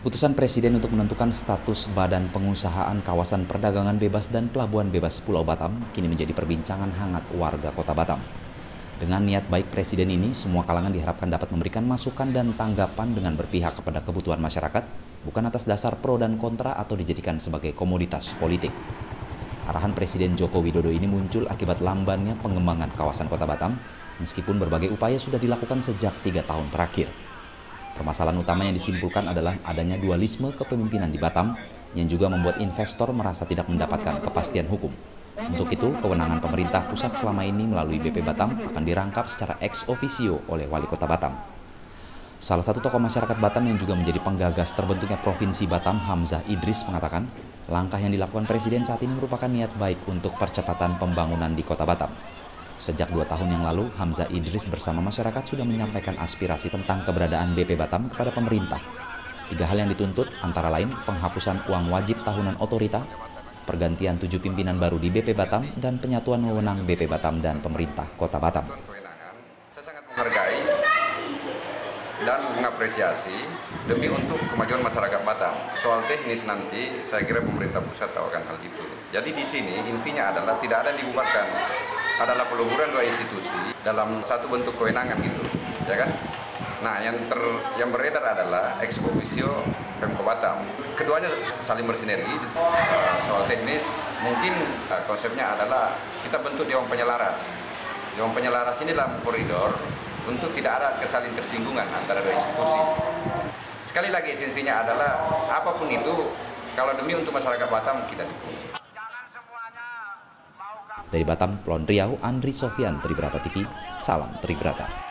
Keputusan Presiden untuk menentukan status Badan Pengusahaan Kawasan Perdagangan Bebas dan Pelabuhan Bebas Pulau Batam kini menjadi perbincangan hangat warga Kota Batam. Dengan niat baik Presiden ini, semua kalangan diharapkan dapat memberikan masukan dan tanggapan dengan berpihak kepada kebutuhan masyarakat, bukan atas dasar pro dan kontra atau dijadikan sebagai komoditas politik. Arahan Presiden Joko Widodo ini muncul akibat lambannya pengembangan kawasan Kota Batam, meskipun berbagai upaya sudah dilakukan sejak tiga tahun terakhir. Permasalahan utama yang disimpulkan adalah adanya dualisme kepemimpinan di Batam yang juga membuat investor merasa tidak mendapatkan kepastian hukum. Untuk itu, kewenangan pemerintah pusat selama ini melalui BP Batam akan dirangkap secara ex officio oleh Wali Kota Batam. Salah satu tokoh masyarakat Batam yang juga menjadi penggagas terbentuknya Provinsi Batam, Hamzah Idris mengatakan, langkah yang dilakukan Presiden saat ini merupakan niat baik untuk percepatan pembangunan di Kota Batam. Sejak dua tahun yang lalu, Hamzah Idris bersama masyarakat sudah menyampaikan aspirasi tentang keberadaan BP Batam kepada pemerintah. Tiga hal yang dituntut antara lain penghapusan uang wajib tahunan otorita, pergantian tujuh pimpinan baru di BP Batam, dan penyatuan wewenang BP Batam dan pemerintah kota Batam. Saya sangat menghargai dan mengapresiasi demi untuk kemajuan masyarakat Batam. Soal teknis nanti saya kira pemerintah pusat tahu akan hal itu. Jadi di sini intinya adalah tidak ada yang dibubarkan adalah peluburan dua institusi dalam satu bentuk kewenangan gitu, ya kan? Nah, yang ter yang beredar adalah ex officio Pemko Batam. Keduanya saling bersinergi. Uh, soal teknis, mungkin uh, konsepnya adalah kita bentuk dewan penyelaras. Dewan penyelaras ini dalam koridor untuk tidak ada kesaling tersinggungan antara dua institusi. Sekali lagi esensinya adalah apa pun itu, kalau demi untuk masyarakat Batam kita dukung. Dari Batam, Plon Riau, Andri Sofian, Tribrata TV, Salam Tribrata.